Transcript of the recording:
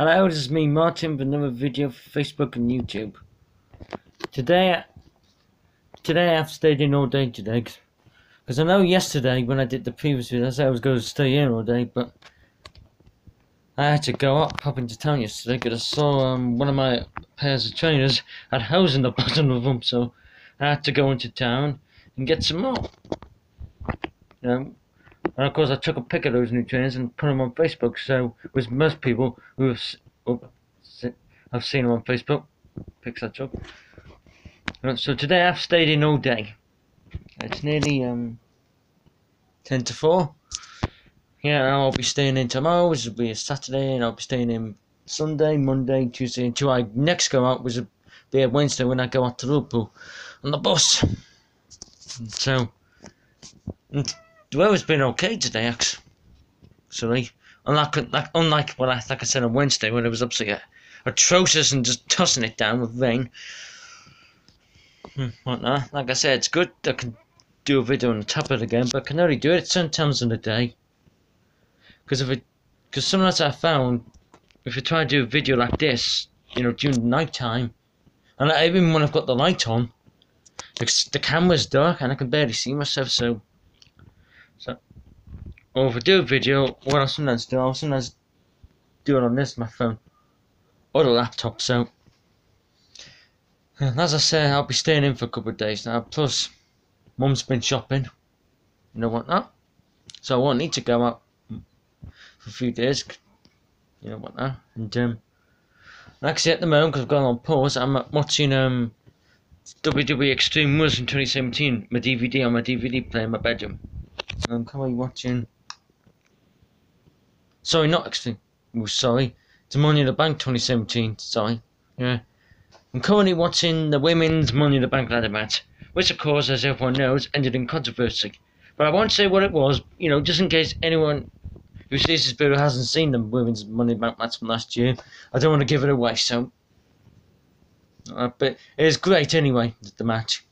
Hello, this is me, Martin, with another video for Facebook and YouTube. Today, today I've stayed in all day today, because I know yesterday when I did the previous video, I said I was going to stay in all day, but I had to go up, up into town yesterday, because I saw um, one of my pairs of trainers had holes in the bottom of them, so I had to go into town and get some more. Know, and of course, I took a pic of those new trainers and put them on Facebook. So, with most people who have, oh, I've seen them on Facebook, pics I took. So today I've stayed in all day. It's nearly um ten to four. Yeah, I'll be staying in tomorrow, which will be a Saturday, and I'll be staying in Sunday, Monday, Tuesday, until I next go out, which will be a Wednesday when I go out to Liverpool on the bus. So. The weather's been okay today, actually. Unlike, like, unlike what I, like I said on Wednesday when it was absolutely atrocious and just tossing it down with rain. Hmm, whatnot. Like I said, it's good I can do a video on the top of it again, but I can only do it certain times in the day. Because if it, because sometimes I found, if you try to do a video like this, you know, during night time, and even when I've got the light on, the, the camera's dark and I can barely see myself, so so, or if I do a video, what I'll sometimes do, I'll sometimes do it on this, my phone, or the laptop, so. As I say, I'll be staying in for a couple of days now, plus, Mum's been shopping, you know what not, so I won't need to go out for a few days, you know what not, and um, actually at the moment, because I've gone on pause, I'm watching um, WWE Extreme Rules in 2017, my DVD on my DVD player in my bedroom. I'm currently watching. Sorry, not actually. Oh, sorry. It's Money in the Bank 2017. Sorry. Yeah. I'm currently watching the women's Money in the Bank ladder match, which, of course, as everyone knows, ended in controversy. But I won't say what it was, you know, just in case anyone who sees this video hasn't seen the women's Money in the Bank match from last year. I don't want to give it away, so. Uh, but it was great anyway, the match.